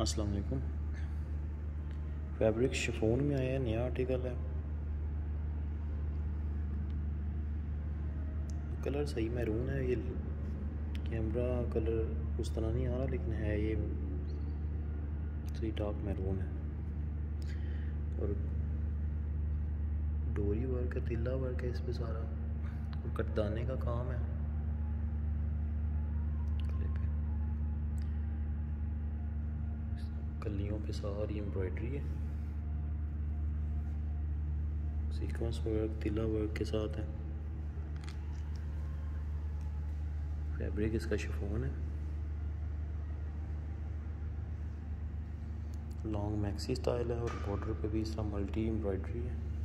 अस्सलाम वालेकुम। Fabric chiffon में आया नया आर्टिकल है। कलर सही मैरून है, ये कैमरा कलर उस तरह नहीं आ रहा, लेकिन है ये सही डार्क मैरून है। और डोरी वर्क है, तिल्ला वर्क है इस पर सारा। और कटदाने का काम है। कलियों पे सारी एम्ब्रॉयडरी है। सीक्वेंस वर्क तिला वर्क के साथ है। फैब्रिक इसका शिफोन है। लॉन्ग मैक्सी स्टाइल है और बॉर्डर पे भी इसका मल्टी एम्ब्रॉयडरी है।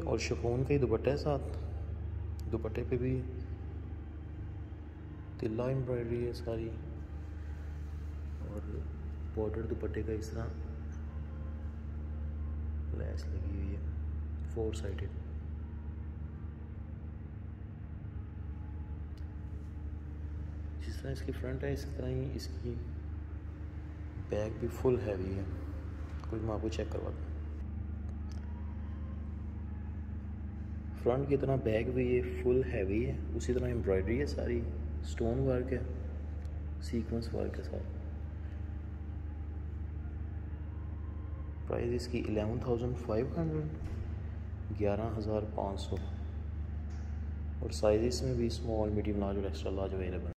और शिफोन का ही दुपट्टा है साथ। दुपट्टे पे भी तिल्ला एम्ब्रॉयडरी है सारी। और बॉर्डर दुपट्टे का इस तरह। लैस लगी हुई है। फोर साइडेड जिस तरह इसकी फ्रंट है, इस तरह ही इसकी बैक भी फुल हैवी है। कुछ मैं आपको चेक करवा दूँ। फ्रंट की तरह बैग भी ये फुल हैवी है, उसी तरह एम्ब्रॉयडरी है सारी स्टोन वर्क है सीक्वेंस वर्क है सारा। प्राइस इसकी एलेवन थाउज़ेंड फाइव हंड्रेड ग्यारह हज़ार पाँच सौ। और साइज़ इसमें भी स्मॉल मीडियम लार्ज और एक्स्ट्रा लार्ज अवेलेबल